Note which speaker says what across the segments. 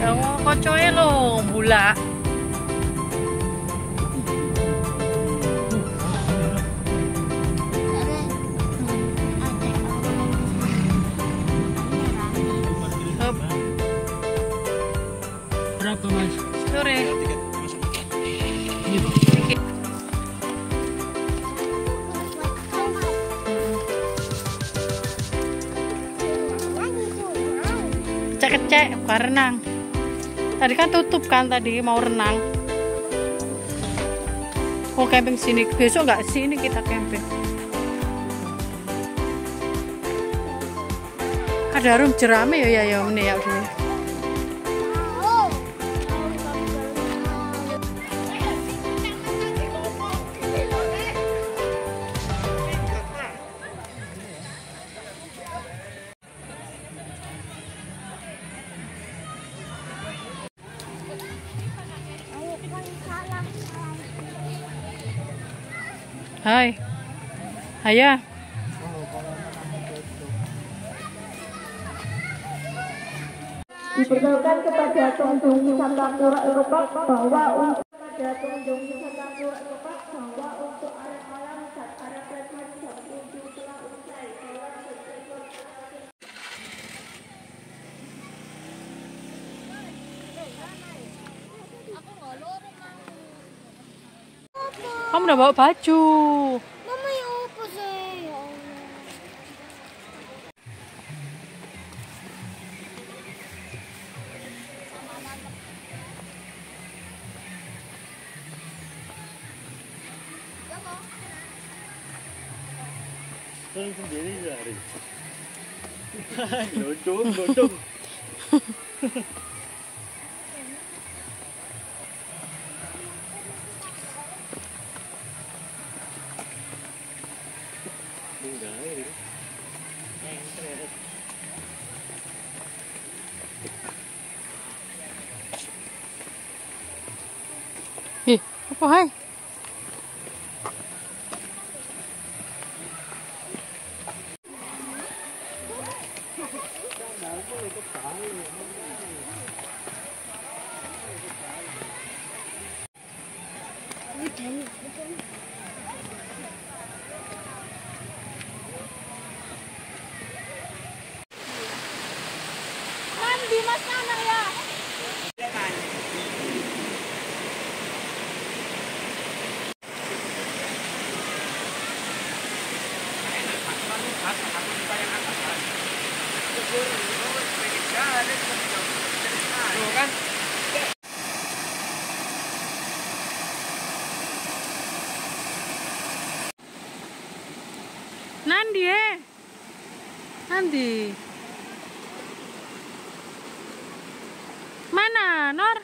Speaker 1: Ya Allah, kocoe lo bula. Renang. Tadi kan tutup kan tadi mau renang. Oh camping sini besok nggak sini kita camping. Ada rum jerame ya ya ya ini ya udah. Hai. Ayah.
Speaker 2: diberitahukan kepada pengunjung wisata Eropa bahwa untuk Eropa bahwa untuk
Speaker 1: Kamu udah bawa baju.
Speaker 3: Mama ya apa sih?
Speaker 4: Turun sendiri dari. Lodong, lodong.
Speaker 1: Ih, apa hai? Nandi eh. Nandi. Mana, Nor?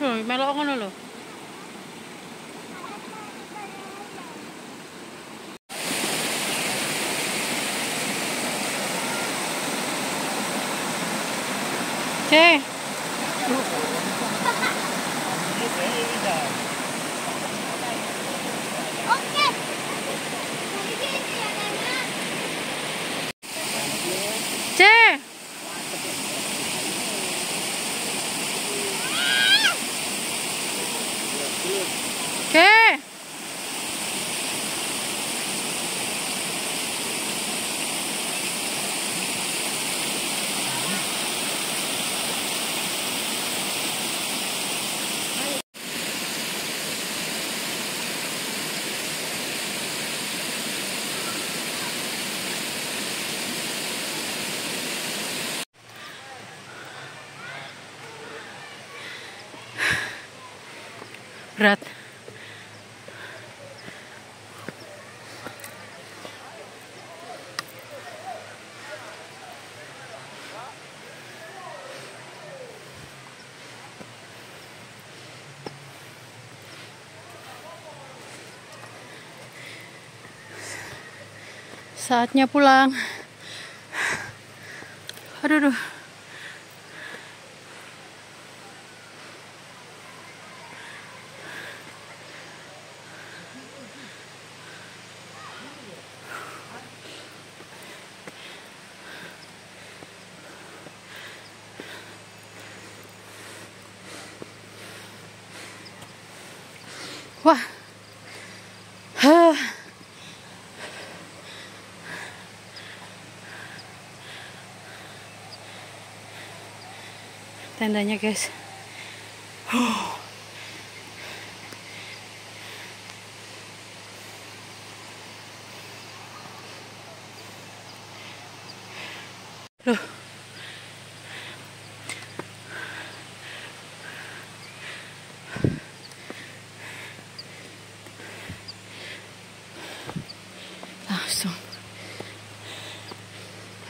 Speaker 1: Oh, melok ngono lho. Cek.
Speaker 3: Oke. Ini ini ya Nana.
Speaker 1: Cek. Cek. Berat. Saatnya pulang. Aduh, aduh. Wah. Tendanya, guys. Loh.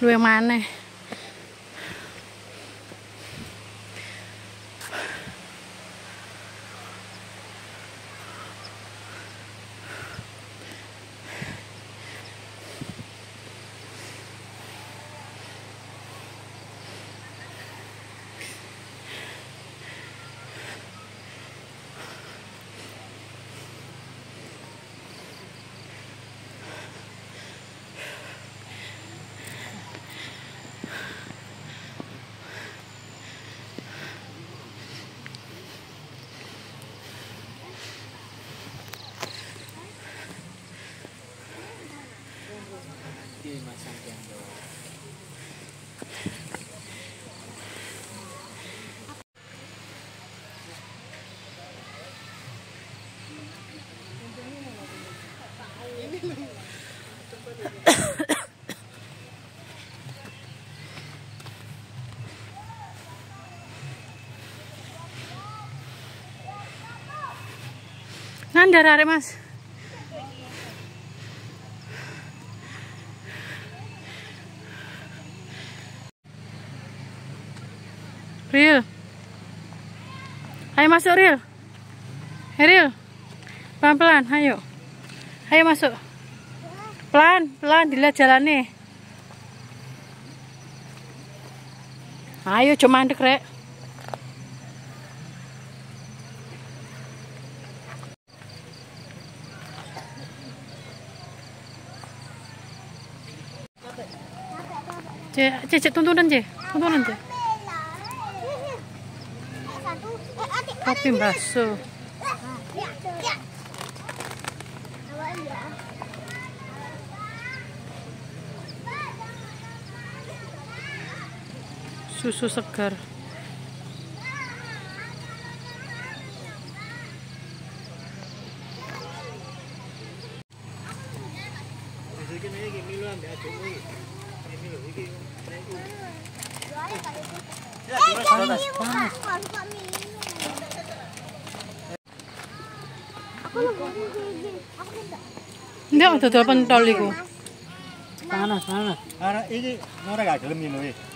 Speaker 1: รวยมันเลย Ngandar arek mas. Masuk Real. Real. Pelan-pelan, ayo. Ayo masuk. Pelan, pelan dilihat jalannya. Ayo cuma mandek rek. Cek, cek, tuntunan cek, tuntunan cek. Kopi bakso. Susu segar. Ndak ada dol pentol iku.
Speaker 4: Panas, panas. Ana iki ora gak gelem minum iki.